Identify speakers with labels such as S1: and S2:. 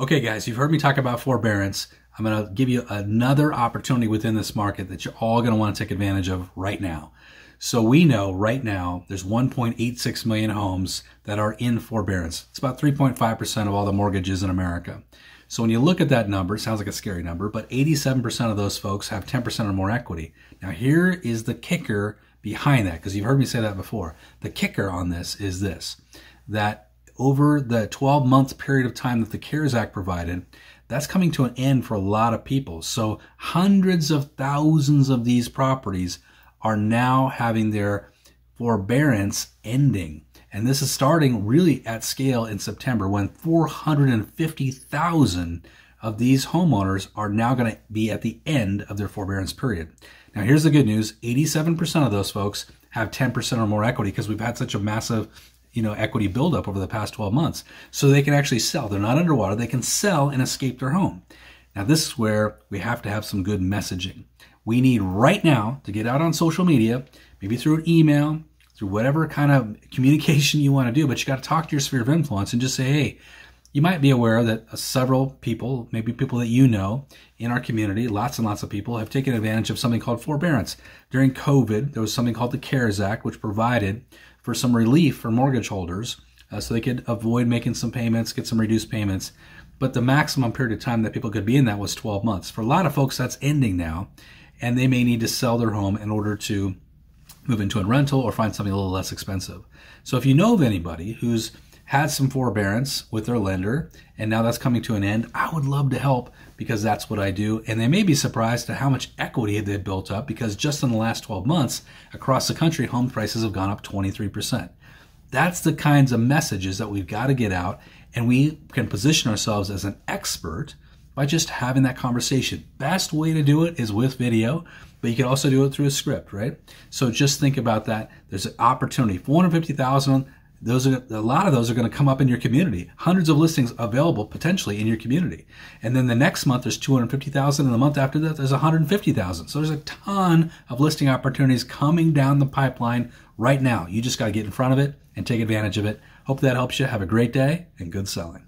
S1: Okay, guys, you've heard me talk about forbearance. I'm going to give you another opportunity within this market that you're all going to want to take advantage of right now. So we know right now there's 1.86 million homes that are in forbearance. It's about 3.5% of all the mortgages in America. So when you look at that number, it sounds like a scary number, but 87% of those folks have 10% or more equity. Now here is the kicker behind that, because you've heard me say that before. The kicker on this is this, that over the 12 month period of time that the CARES Act provided, that's coming to an end for a lot of people. So hundreds of thousands of these properties are now having their forbearance ending. And this is starting really at scale in September when 450,000 of these homeowners are now going to be at the end of their forbearance period. Now, here's the good news 87% of those folks have 10% or more equity because we've had such a massive you know, equity buildup over the past 12 months. So they can actually sell. They're not underwater. They can sell and escape their home. Now, this is where we have to have some good messaging. We need right now to get out on social media, maybe through an email, through whatever kind of communication you want to do, but you got to talk to your sphere of influence and just say, hey, you might be aware that several people, maybe people that you know in our community, lots and lots of people have taken advantage of something called forbearance. During COVID, there was something called the CARES Act, which provided for some relief for mortgage holders uh, so they could avoid making some payments, get some reduced payments. But the maximum period of time that people could be in that was 12 months. For a lot of folks, that's ending now, and they may need to sell their home in order to move into a rental or find something a little less expensive. So if you know of anybody who's had some forbearance with their lender and now that's coming to an end, I would love to help because that's what I do. And they may be surprised at how much equity they've built up because just in the last 12 months across the country, home prices have gone up 23%. That's the kinds of messages that we've got to get out. And we can position ourselves as an expert by just having that conversation. Best way to do it is with video, but you can also do it through a script, right? So just think about that. There's an opportunity. 450,000 those are a lot of those are going to come up in your community. Hundreds of listings available potentially in your community. And then the next month there's 250,000 and the month after that there's 150,000. So there's a ton of listing opportunities coming down the pipeline right now. You just got to get in front of it and take advantage of it. Hope that helps you. Have a great day and good selling.